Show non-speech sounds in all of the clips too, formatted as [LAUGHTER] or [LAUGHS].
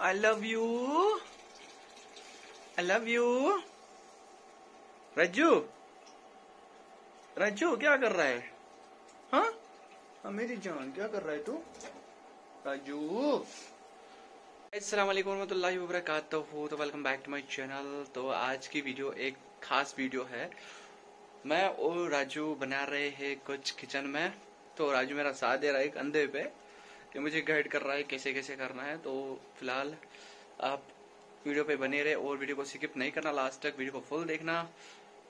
I love you. I love you. रज्जू रज्जू क्या कर रहा है? हाँ? हाँ, मेरी जान क्या कर रहा है तू? राजू। अस्सलाम वालेकुम वरहमतुल्लाहि वबरकातुहू तो welcome back to my channel तो आज की वीडियो एक खास वीडियो है। मैं और राजू बना रहे हैं कुछ किचन में। तो राजू मेरा साथ दे रहा है एक अंधे पे। कि मुझे गाइड कर रहा है कैसे कैसे करना है। तो फ़िलहाल आप वीडियो पे बने रहे और वीडियो को स्किप नहीं करना लास्ट तक वीडियो को फुल देखना।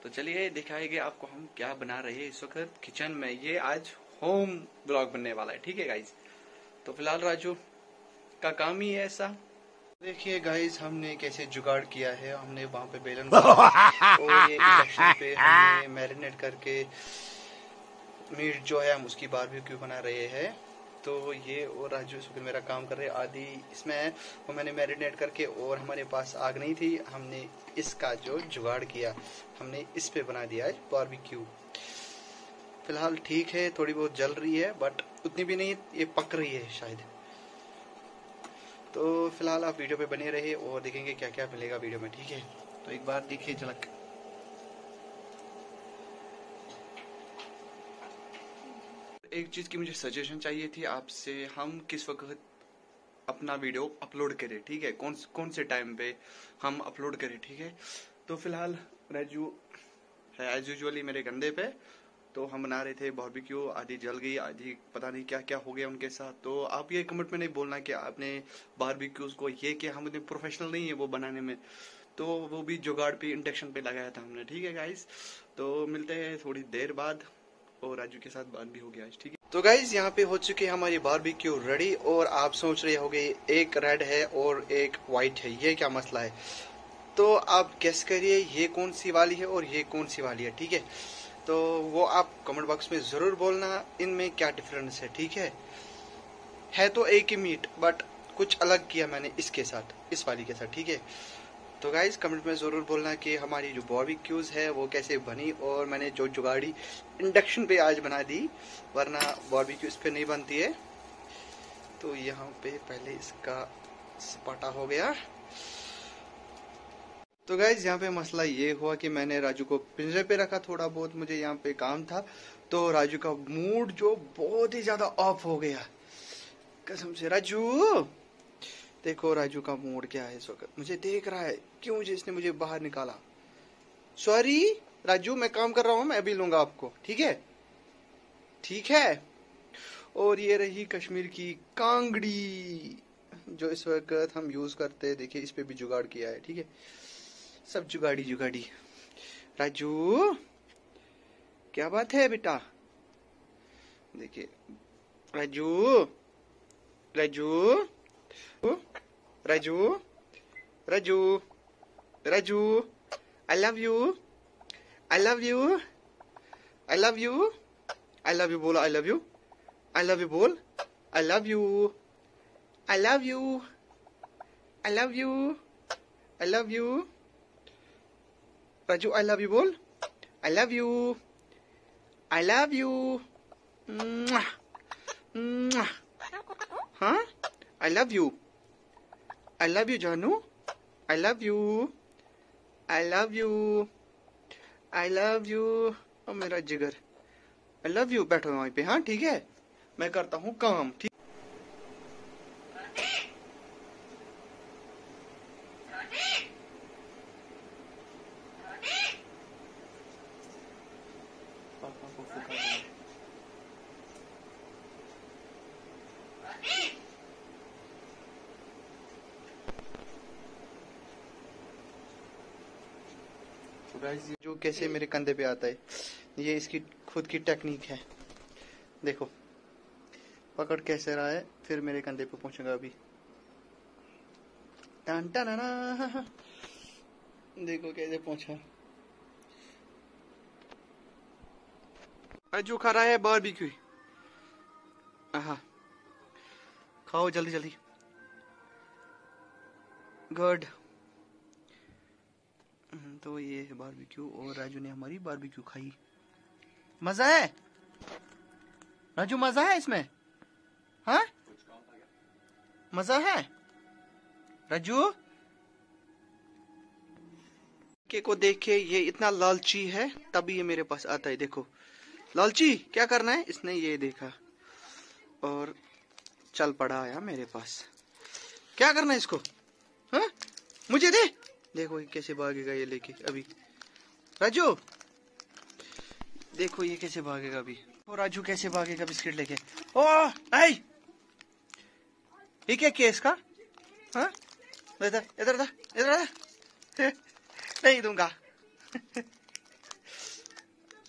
तो चलिए दिखाएँगे आपको हम क्या बना रहे हैं इस वक्त किचन में। ये आज होम ब्लॉग बनने वाला है ठीक है गाइज़ तो फ़िलहाल राजू का काम ही है ऐसा। देखिए गाइस हमने कैसे जुगाड़ किया है। हमने वहाँ पे बेलन [LAUGHS] और ये इंडक्शन पे हमने मैरिनेट करके मीट जो है हम उसकी बारबेक्यू बना रहे हैं। तो ये और राजू इस मेरा काम कर रहे आदि इसमें वो मैंने मैरिनेट करके और हमारे पास आग नहीं थी। हमने इसका जो जुगाड़ किया, हमने इस पे बना दिया है बारबेक्यू फ़िलहाल ठीक है, थोड़ी बहुत जल रही है बट उतनी भी नहीं, ये पक रही है शायद। तो फ़िलहाल आप वीडियो पे बने रहे और देखेंगे क्या क्या मिलेगा वीडियो में, ठीक है? तो एक बार देखिए झलक। एक चीज़ की मुझे सजेशन चाहिए थी आपसे, हम किस वक्त अपना वीडियो अपलोड करें, ठीक है? कौन कौन से टाइम पे हम अपलोड करें, ठीक है? तो फ़िलहाल, राजू है एज यूजली मेरे कंधे पे तो हम बना रहे थे बारबेक्यू आधी जल गई, आधी पता नहीं क्या क्या हो गया उनके साथ। तो आप ये कमेंट में नहीं बोलना कि आपने बारबेक्यूज को ये कि हम इतने प्रोफेशनल नहीं है वो बनाने में। तो वो भी जुगाड़ पे इंडक्शन पे लगाया था हमने, ठीक है गाइस तो मिलते हैं थोड़ी देर बाद। और राजू के साथ बात भी हो गया ठीक है? तो गाइज़ यहाँ पे हो चुके हमारी बारबेक्यू रेडी और आप सोच रहे होगे, एक रेड है और एक व्हाइट है, ये क्या मसला है? तो आप गेस करिए, ये कौन सी वाली है और ये कौन सी वाली है, ठीक है? तो वो आप कमेंट बॉक्स में ज़रूर बोलना, इनमें क्या डिफरेंस है, ठीक है? है तो एक ही मीट बट कुछ अलग किया मैंने इसके साथ, इस वाली के साथ, ठीक है? तो गाइज़ कमेंट में ज़रूर बोलना कि हमारी जो बारबेक्यूज़ है, वो कैसे बनी और मैंने जो जुगाड़ी इंडक्शन पे आज बना दी, वरना बारबेक्यू इस पे नहीं बनती है। तो यहाँ पे पहले इसका सपाटा हो गया। तो गाइज़ यहाँ पे मसला ये हुआ कि मैंने राजू को पिंजरे पे रखा थोड़ा बहुत, मुझे यहाँ पे काम था। तो राजू का मूड जो बहुत ही ज़्यादा ऑफ़ हो गया। कसम से राजू! देखो राजू का मूड क्या है इस वक्त। मुझे देख रहा है। क्यों इसने मुझे बाहर निकाला? सॉरी राजू, मैं काम कर रहा हूँ, मैं अभी लूँगा आपको। ठीक है? ठीक है? और ये रही कश्मीर की कांगड़ी, जो इस वक्त हम यूज़ करते हैं। देखिए, इस पे भी जुगाड़ किया है। ठीक है? सब जुगाड़ी जुगाड़ी। राजू, क्या बात है बेटा? देखिए, Raju Raju Raju, Raju, Raju, I love you, I love you, I love you, I love you, Bola, I love you, I love you, Bol, I love you, I love you, I love you, I love you, Raju, I love you, Bol, I love you, I love you, Mwah. Mwah. huh, I love you. I love you जानू I love you I love you I love you मेरा जिगर। आई love you बैठो वहीं पे हाँ ठीक है? मैं करता हूँ काम ठीक? Guys, ये जो कैसे मेरे कंधे पे आता है ये इसकी खुद की टेक्निक है। देखो पकड़ कैसे रहा है फिर मेरे कंधे पे पहुंचेगा अभी। टन टन देखो कैसे पहुँचा। जो खा रहा है बारबेक्यू हाँ खाओ जल्दी जल्दी। गुड तो ये है बारबेक्यू और राजू ने हमारी बारबेक्यू खाई। मज़ा है? राजू, मज़ा है इसमें? हाँ? मज़ा है? राजू? के को देखे ये इतना लालची है, तभी ये मेरे पास आता है, देखो। लालची, क्या करना है? इसने ये देखा। और चल पड़ा आया मेरे पास। क्या करना है इसको? हा? मुझे दे। देखो ये कैसे भागेगा ये लेके, अभी। राजू! देखो ये कैसे भागेगा अभी। ओ, राजू कैसे भागेगा बिस्किट लेके? ओ आई ये क्या केस का? हाँ? इधर इधर इधर इधर। [LAUGHS] नहीं दूँगा। [LAUGHS]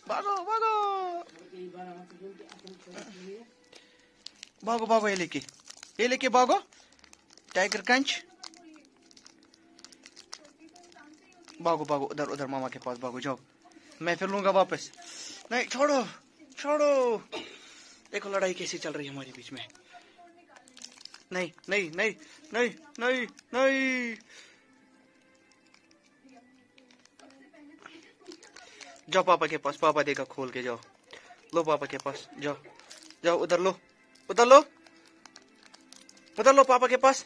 भागो भागो! भागो भागो ये लेके। ये लेके भागो। टाइगर कंच। भागो भागो उधर उधर मामा के पास भागो जाओ। मैं फिर लूँगा वापस। नहीं, छोड़ो छोड़ो। देखो, लड़ाई कैसी चल रही है हमारे बीच में। नहीं नहीं नहीं नहीं नहीं नहीं। जाओ, पापा के पास, पापा देगा खोल के जाओ। लो, पापा के पास, जाओ। जाओ, उधर लो उधर लो। उधर लो, पापा के पास।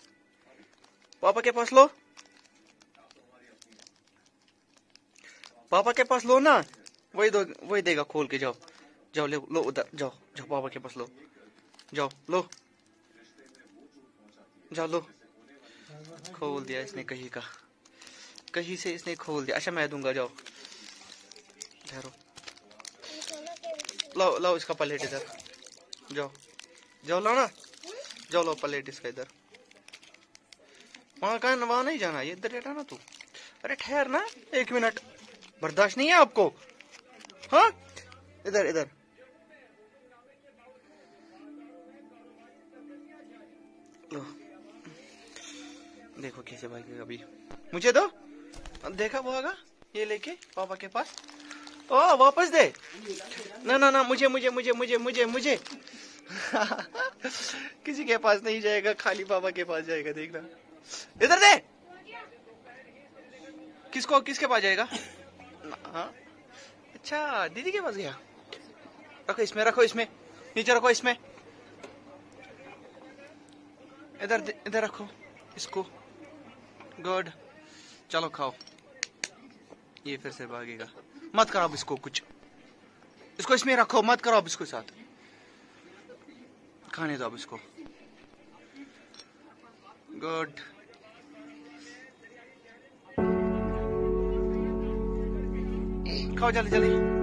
पापा के पास लो। पापा के पास लो ना। वही दो, वही देगा खोल के, जाओ। जाओ, ले, लो उधर, जाओ जाओ, पापा के पास लो। जाओ लो। जाओ, लो। खोल दिया इसने कहीं का। कहीं से इसने खोल दिया। अच्छा मैं दूँगा, जाओ। ठहरो। लाओ लाओ इसका प्लेट इधर। जाओ। जाओ लो ना। जाओ लो प्लेट इसका इधर। वहाँ का वहाँ नहीं जाना, ये इधर लेटा ना तू। अरे ठहर ना, एक मिनट। बर्दाश्त नहीं है आपको? हाँ? इधर इधर। देखो कैसे भागेगा अभी। मुझे दो। देखा भागा ये लेके, पापा के पास। ओ वापस दे। ना ना ना, मुझे मुझे मुझे मुझे मुझे मुझे। [LAUGHS] किसी के पास नहीं जाएगा, खाली पापा के पास जाएगा, देखना। इधर दे। किसको, किसके पास जाएगा? हाँ? अच्छा दीदी के पास गया? रखो इसमें रखो इसमें। नीचे रखो इसमें। इधर इधर रखो इसको। गुड चलो खाओ। ये फिर से भागेगा। मत करो अब इसको कुछ। इसको इसमें रखो, मत करो अब इसको साथ। खाने दो अब इसको। गुड खाओ जल्दी जल्दी।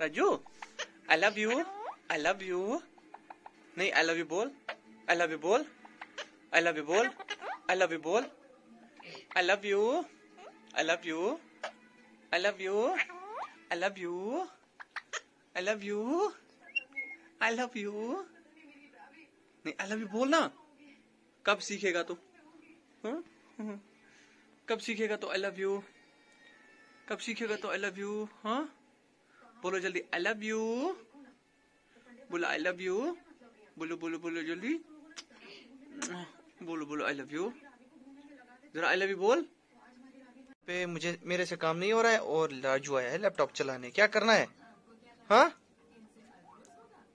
Raju I love you I love you नहीं आई लव यू बोल आई लव यू बोल आई लव यू बोल आई लव यू बोल I love you I love you I love you I love you I love you I love you नहीं I love you बोल ना कब सीखेगा तू हाँ? हाँ। कब सीखेगा तो आई लव यू कब सीखेगा तो आई लव यू हाँ बोलो जल्दी आई लव यू बोलो आई लव यू बोलो बोलो बोलो जल्दी बोलो बोलो आई लव यू जरा आई लव यू बोल पे मुझे, मेरे से काम नहीं हो रहा है और राजू आया है लैपटॉप चलाने। क्या करना है? हाँ?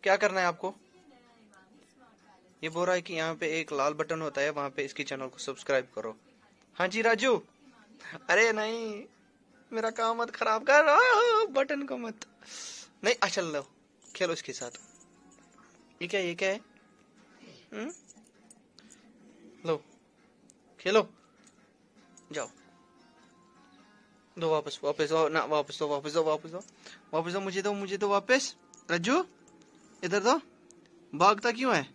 क्या करना है आपको? ये बोल रहा है कि यहाँ पे एक लाल बटन होता है, वहाँ पे इसकी चैनल को सब्सक्राइब करो। हाँ जी, राजू। अरे नहीं, मेरा काम मत खराब कर। बटन को मत। नहीं अच्छा लो खेलो इसके साथ। ये क्या ये क्या है? हुँ? लो, खेलो। जाओ। दो वापस वापस दो ना, वापस दो वापस दो वापस दो वापस दो मुझे दो मुझे दो, वापस। रज्जू, इधर दो। भागता क्यों है?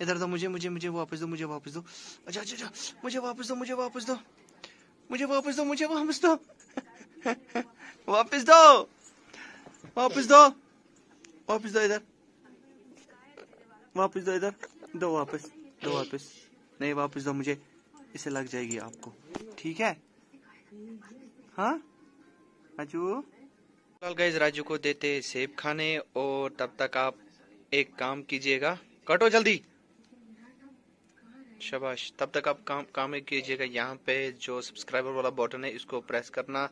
इधर दो, मुझे मुझे मुझे, वापस दो, मुझे वापस दो। अच्छा अच्छा अच्छा मुझे वापस दो, मुझे वापस दो। मुझे वापस दो, मुझे वापस दो। [LAUGHS] वापस दो। वापस दो। वापस दो इधर। वापस दो इधर। दो वापस। दो वापस। नहीं, वापस दो मुझे। इसे लग जाएगी आपको। ठीक है? हाँ? राजू? फ़िलहाल गाइज़ राजू को देते सेब खाने और तब तक आप एक काम कीजिएगा। कटो जल्दी। शाबाश। तब तक आप काम काम कीजिएगा। यहाँ पे जो सब्सक्राइबर वाला बटन है, इसको प्रेस करना।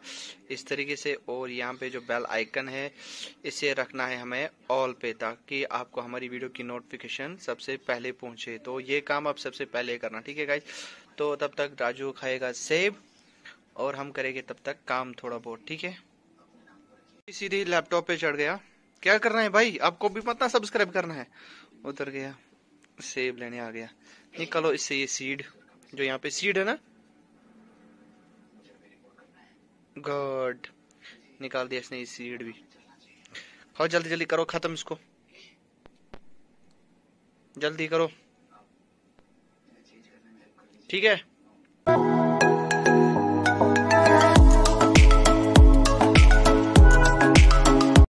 इस तरीके से और यहाँ पे जो बेल आइकन है, इसे रखना है हमें ऑल पे, ताकि आपको हमारी वीडियो की नोटिफिकेशन सबसे पहले पहुँचे। तो ये काम आप सबसे पहले करना, ठीक है गाइज़ तो तब तक राजू खाएगा सेब और हम करेंगे तब तक काम थोड़ा बहुत, ठीक है? सीधे लैपटॉप पे चढ़ गया। क्या करना है भाई? आपको भी पता सब्सक्राइब करना है। उतर गया। सेब लेने आ गया। निकालो इससे ये सीड जो यहाँ पे सीड है ना? गॉड निकाल दिया इसने ये सीड भी। खाओ, जल्दी जल्दी करो, खत्म इसको। जल्दी करो। ठीक है?